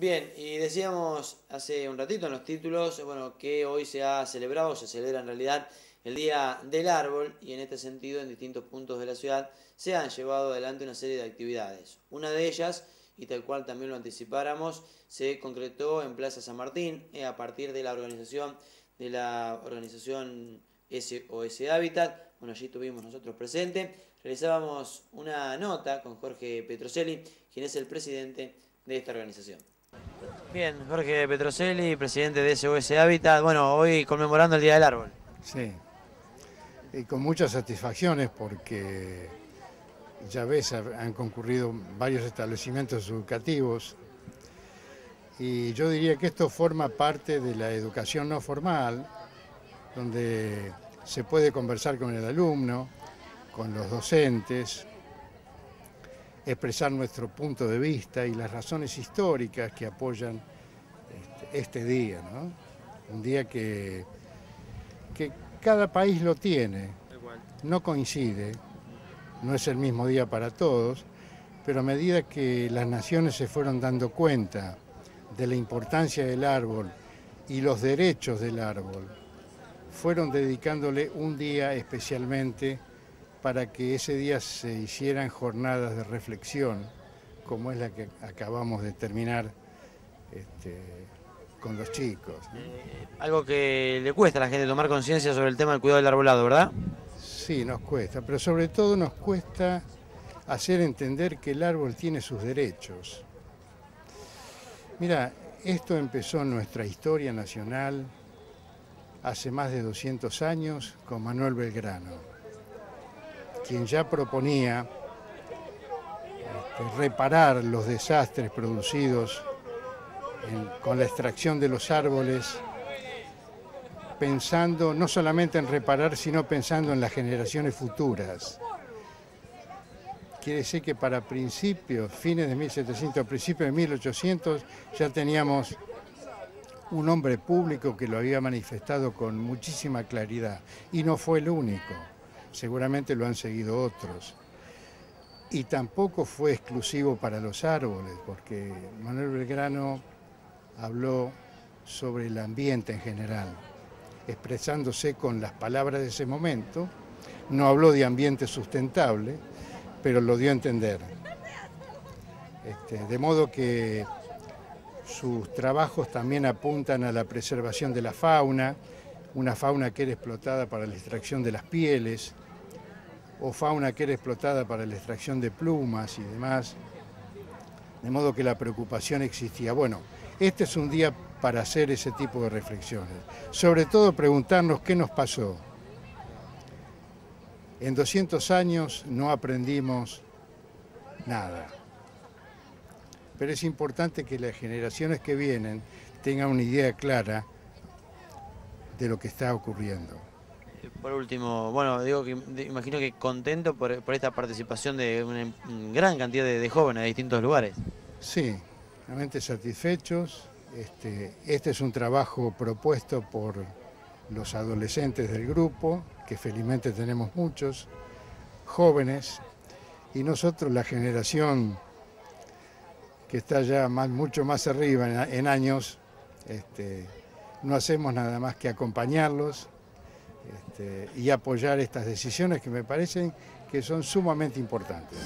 Bien, y decíamos hace un ratito en los títulos, bueno, que hoy se ha celebrado, se celebra en realidad el Día del Árbol y en este sentido en distintos puntos de la ciudad se han llevado adelante una serie de actividades. Una de ellas, y tal cual también lo anticipáramos, se concretó en Plaza San Martín eh, a partir de la organización de la organización SOS Habitat. Bueno, allí estuvimos nosotros presentes. Realizábamos una nota con Jorge Petrocelli, quien es el presidente de esta organización. Bien, Jorge Petrocelli, presidente de SOS Habitat. Bueno, hoy conmemorando el Día del Árbol. Sí, y con muchas satisfacciones porque ya ves, han concurrido varios establecimientos educativos y yo diría que esto forma parte de la educación no formal, donde se puede conversar con el alumno, con los docentes, expresar nuestro punto de vista y las razones históricas que apoyan este, este día, ¿no? Un día que, que cada país lo tiene, no coincide, no es el mismo día para todos, pero a medida que las naciones se fueron dando cuenta de la importancia del árbol y los derechos del árbol, fueron dedicándole un día especialmente para que ese día se hicieran jornadas de reflexión, como es la que acabamos de terminar este, con los chicos. Eh, algo que le cuesta a la gente tomar conciencia sobre el tema del cuidado del arbolado, ¿verdad? Sí, nos cuesta, pero sobre todo nos cuesta hacer entender que el árbol tiene sus derechos. Mira, esto empezó en nuestra historia nacional hace más de 200 años con Manuel Belgrano, quien ya proponía este, reparar los desastres producidos con la extracción de los árboles pensando no solamente en reparar, sino pensando en las generaciones futuras. Quiere decir que para principios, fines de 1700, principios de 1800, ya teníamos un hombre público que lo había manifestado con muchísima claridad. Y no fue el único, seguramente lo han seguido otros. Y tampoco fue exclusivo para los árboles, porque Manuel Belgrano habló sobre el ambiente en general expresándose con las palabras de ese momento, no habló de ambiente sustentable, pero lo dio a entender. Este, de modo que sus trabajos también apuntan a la preservación de la fauna, una fauna que era explotada para la extracción de las pieles, o fauna que era explotada para la extracción de plumas y demás, de modo que la preocupación existía. Bueno, este es un día para hacer ese tipo de reflexiones. Sobre todo preguntarnos qué nos pasó. En 200 años no aprendimos nada. Pero es importante que las generaciones que vienen tengan una idea clara de lo que está ocurriendo. Por último, bueno, digo que imagino que contento por, esta participación de una gran cantidad de, de jóvenes de distintos lugares. Sí, realmente satisfechos, este, este, es un trabajo propuesto por los adolescentes del grupo, que felizmente tenemos muchos, jóvenes, y nosotros la generación que está ya mucho más arriba en, años, este, no hacemos nada más que acompañarlos este, y apoyar estas decisiones que me parecen que son sumamente importantes.